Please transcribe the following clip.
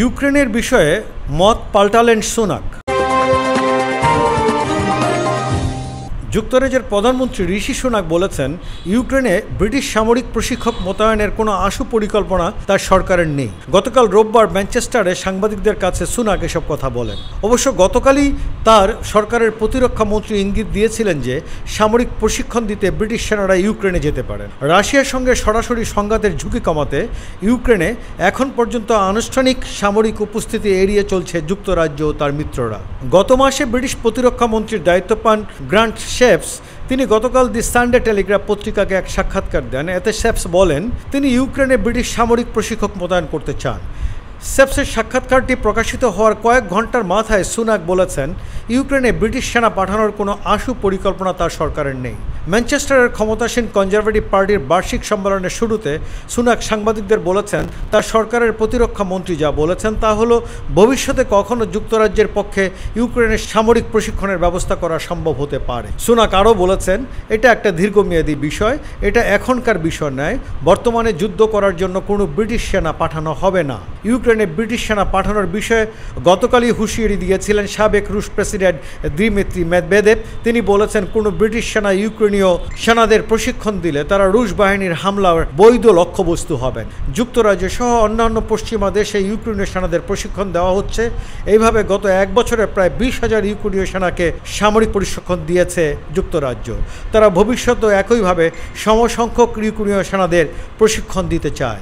ইউক্রেনের বিষয়ে মত পাল্টালেন সুনাক। যুক্তরাজ্যের প্রধানমন্ত্রী ঋষি সুনাক বলেছেন, ইউক্রেনে ব্রিটিশ সামরিক প্রশিক্ষক মোতায়েনের কোনো আশু পরিকল্পনা তার সরকারের নেই। গতকাল রোববার ম্যানচেস্টারে সাংবাদিকদের কাছে সুনাক এসব কথা বলেন। অবশ্য গতকালই তার সরকারের প্রতিরক্ষা মন্ত্রী ইঙ্গিত দিয়েছিলেন যে, সামরিক প্রশিক্ষণ দিতে ব্রিটিশ সেনারা ইউক্রেনে যেতে পারেন। রাশিয়ার সঙ্গে সরাসরি সংঘাতের ঝুঁকি কমাতে ইউক্রেনে এখন পর্যন্ত আনুষ্ঠানিক সামরিক উপস্থিতি এড়িয়ে চলছে যুক্তরাজ্য ও তার মিত্ররা। গত মাসে ব্রিটিশ প্রতিরক্ষা মন্ত্রীর দায়িত্ব পান গ্রান্ট শেপস তিনি গতকাল দি সানডে টেলিগ্রাফ পত্রিকাকে এক সাক্ষাৎকার দেন। এতে শেফস বলেন, তিনি ইউক্রেনে ব্রিটিশ সামরিক প্রশিক্ষক মোতায়েন করতে চান। সেপসের সাক্ষাৎকারটি প্রকাশিত হওয়ার কয়েক ঘণ্টার মাথায় সুনাক বলেছেন, ইউক্রেনে ব্রিটিশ সেনা পাঠানোর কোনো আশু পরিকল্পনা তার সরকারের নেই। ম্যানচেস্টারের ক্ষমতাসীন কনজারভেটিভ পার্টির বার্ষিক সম্মেলনের শুরুতে সুনাক সাংবাদিকদের বলেছেন, তার সরকারের প্রতিরক্ষা মন্ত্রী যা বলেছেন তা হলো, ভবিষ্যতে কখনো যুক্তরাজ্যের পক্ষে ইউক্রেনের সামরিক প্রশিক্ষণের ব্যবস্থা করা সম্ভব হতে পারে। সুনাক আরও বলেছেন, এটা একটা দীর্ঘমেয়াদী বিষয়, এটা এখনকার বিষয় নয়, বর্তমানে যুদ্ধ করার জন্য কোনো ব্রিটিশ সেনা পাঠানো হবে না। ইউক্রেনে ব্রিটিশ সেনা পাঠানোর বিষয়ে গতকালই হুঁশিয়ারি দিয়েছিলেন সাবেক রুশ প্রেসিডেন্ট দ্রিমিত্রি মেদবেদেব। তিনি বলেছেন, কোনো ব্রিটিশ সেনা ইউক্রেনীয় সেনাদের প্রশিক্ষণ দিলে তারা রুশ বাহিনীর হামলার বৈধ লক্ষ্যবস্তু হবেন। যুক্তরাজ্য সহ অন্যান্য পশ্চিমা দেশে ইউক্রেনীয় সেনাদের প্রশিক্ষণ দেওয়া হচ্ছে। এইভাবে গত এক বছরে প্রায় বিশ হাজার ইউক্রেনীয় সেনাকে সামরিক প্রশিক্ষণ দিয়েছে যুক্তরাজ্য। তারা ভবিষ্যতেও একইভাবে সমসংখ্যক ইউক্রেনীয় সেনাদের প্রশিক্ষণ দিতে চায়।